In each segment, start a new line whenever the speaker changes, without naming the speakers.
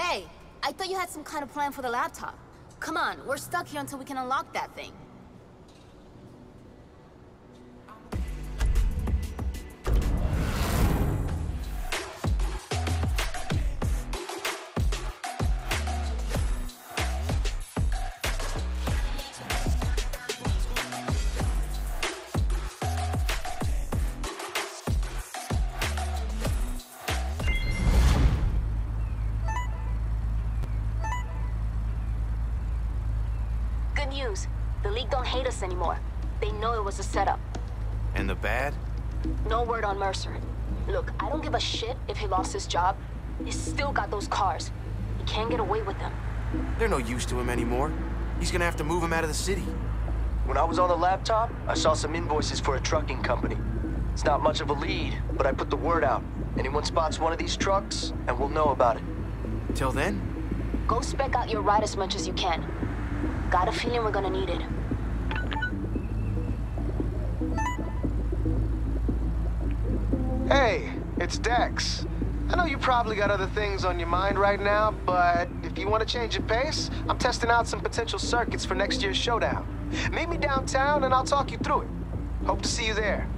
Hey, I thought you had some kind of plan for the laptop. Come on, we're stuck here until we can unlock that thing. Good news. The League don't hate us anymore. They know it was a setup.
And the bad?
No word on Mercer. Look, I don't give a shit if he lost his job. He's still got those cars. He can't get away with them.
They're no use to him anymore. He's gonna have to move him out of the city.
When I was on the laptop, I saw some invoices for a trucking company. It's not much of a lead, but I put the word out. Anyone spots one of these trucks, and we'll know about it.
Till then,
Go spec out your ride as much as you can. Got a feeling we're gonna need it.
Hey, it's Dex. I know you probably got other things on your mind right now, but if you want to change your pace, I'm testing out some potential circuits for next year's showdown. Meet me downtown and I'll talk you through it. Hope to see you there.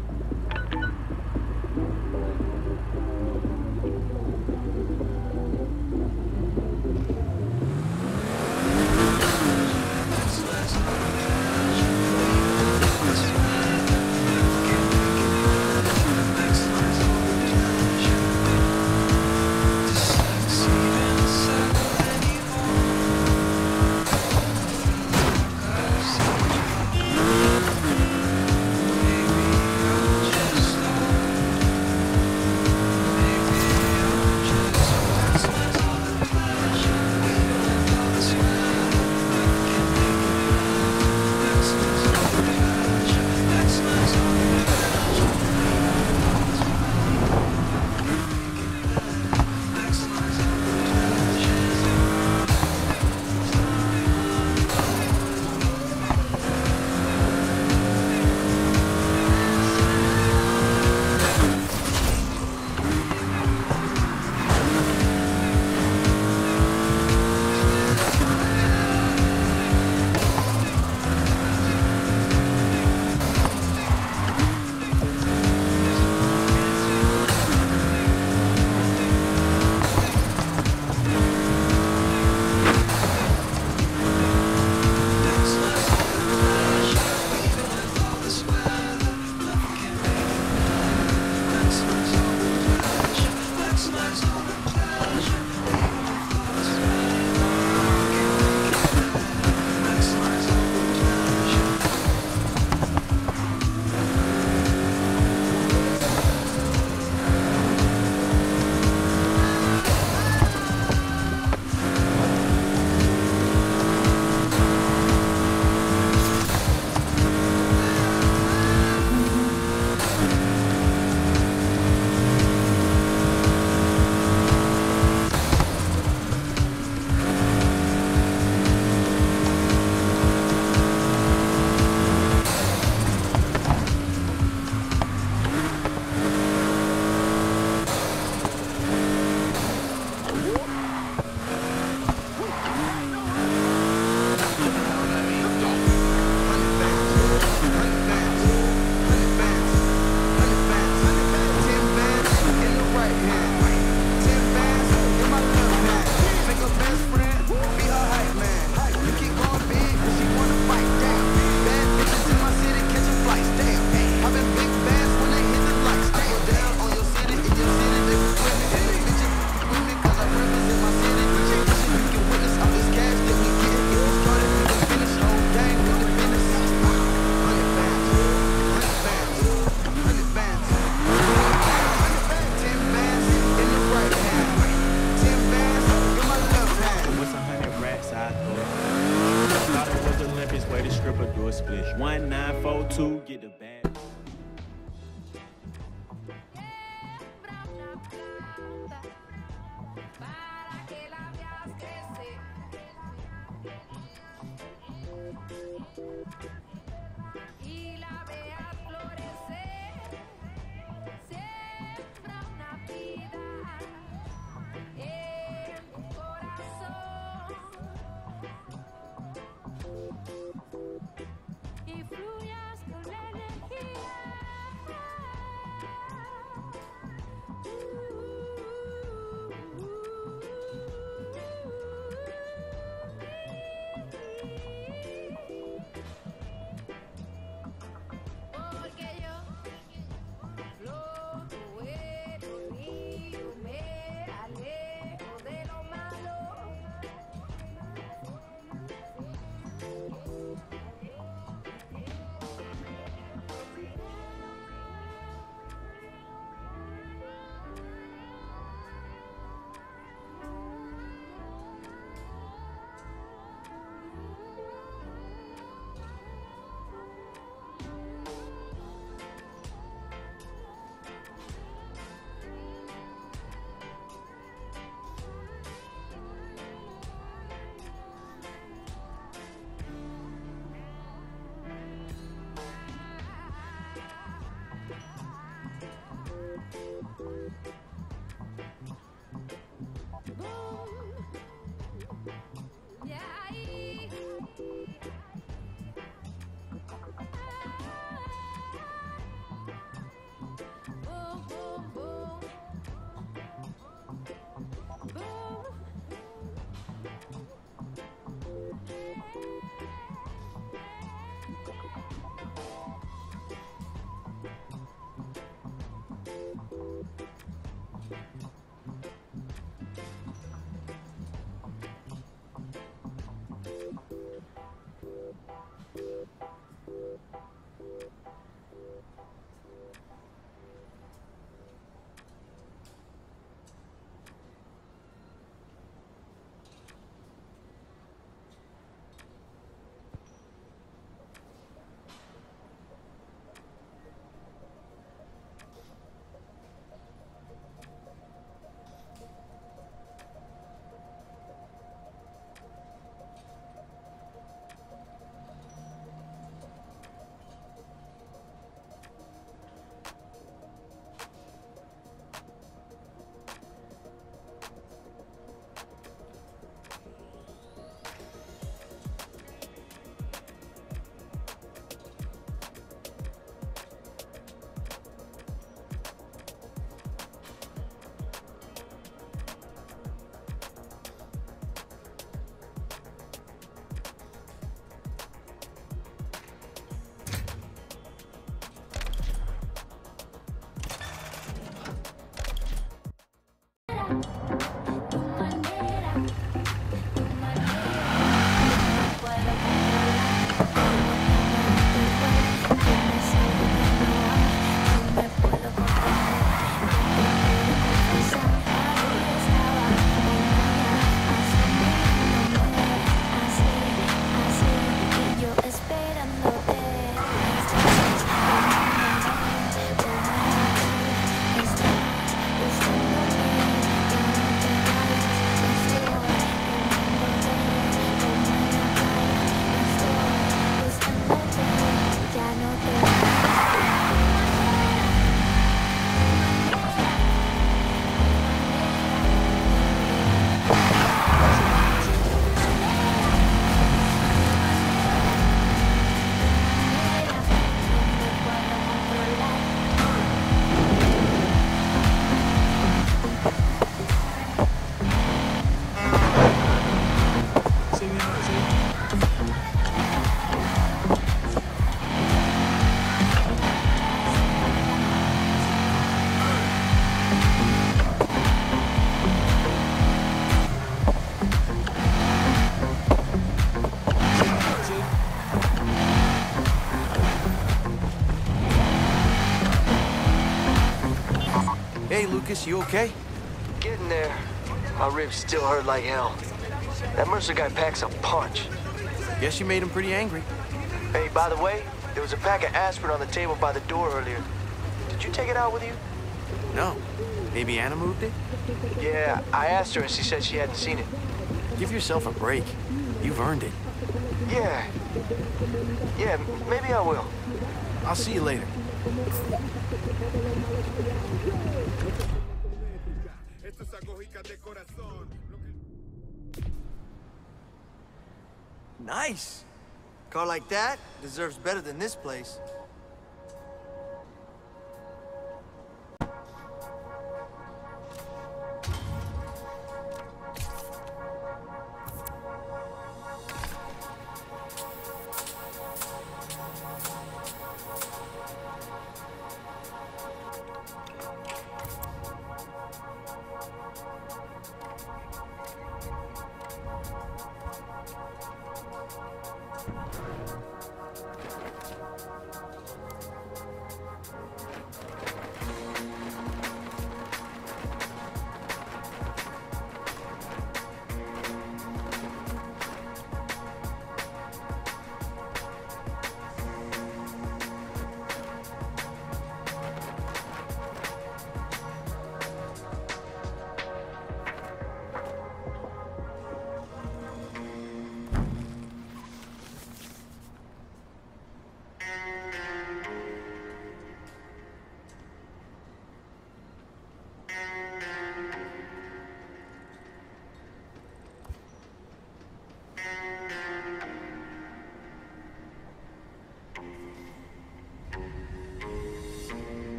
You okay?
Getting there. My ribs still hurt like hell. That Mercer guy packs a punch.
Guess you made him pretty angry.
Hey, by the way, there was a pack of aspirin on the table by the door earlier. Did you take it out with you?
No. Maybe Ana moved it?
Yeah, I asked her and she said she hadn't seen it.
Give yourself a break. You've earned it.
Yeah. Yeah, maybe I will.
I'll see you later.
Nice. Car like that deserves better than this place.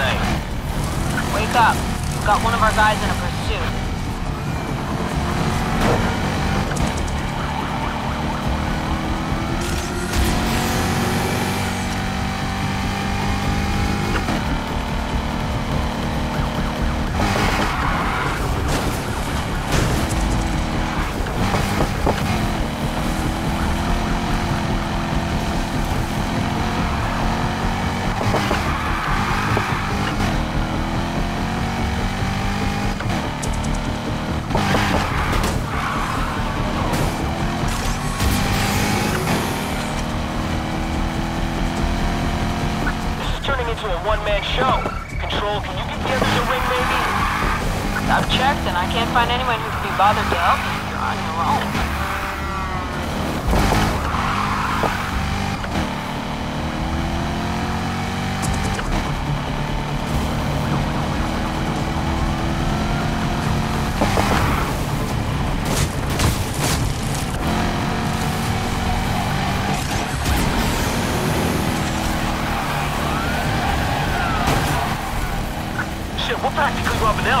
tonight.
Wake up. We've got one of our guys in a pursuit.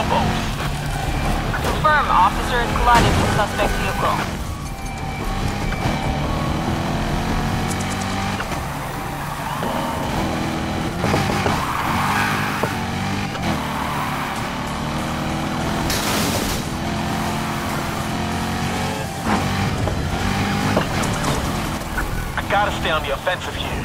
Combos.
Confirm, officer has collided with suspect vehicle.
I gotta stay on the offensive here.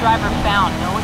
driver found. No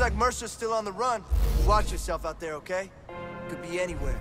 Looks like Mercer's still on the run. Watch yourself out there, okay? Could be anywhere.